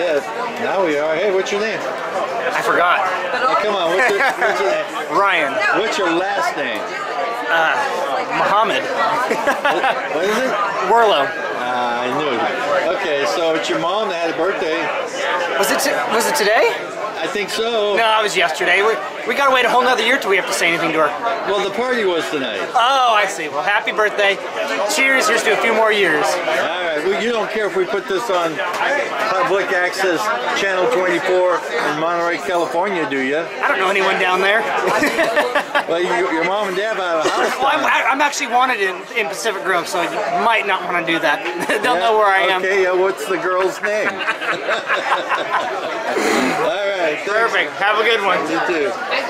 yet. Now we are. Hey, what's your name? I forgot. Hey, come on. What's your, what's your name? Ryan. What's your last name? Muhammad. What is it? Whirlow. Uh, I knew. Okay, so it's your mom that had a birthday. Was it t- was it today? I think so. No, it was yesterday. We, we gotta wait a whole nother year till we have to say anything to her. Well, the party was tonight. Oh, I see. Well, happy birthday. Cheers. Here's to a few more years. All right. Well, you don't care if we put this on public access channel 24 in Monterey, California, do you? I don't know anyone down there. Well, you, your mom and dad have a house. well, I'm, I'm actually wanted in, in Pacific Grove, so you might not want to do that. They'll know where I am. Okay, yeah, what's the girl's name? All right, thanks. Perfect. Have a good one. You too.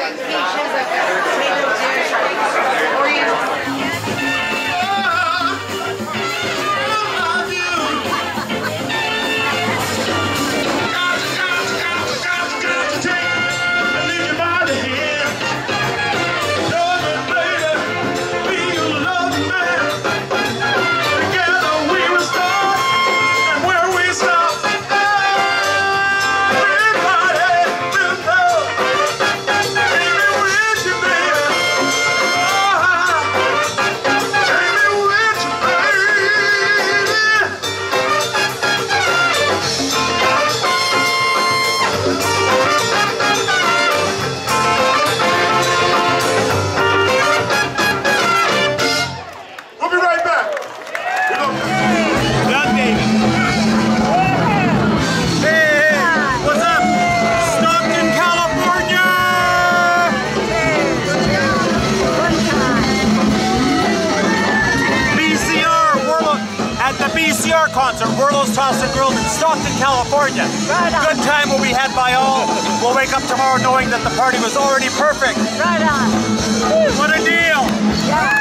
WBCR concert, Whirlows Tossed and Grilled in Stockton, California. Right on. Good time will be had by all. We'll wake up tomorrow knowing that the party was already perfect. Right on. What a deal! Yeah.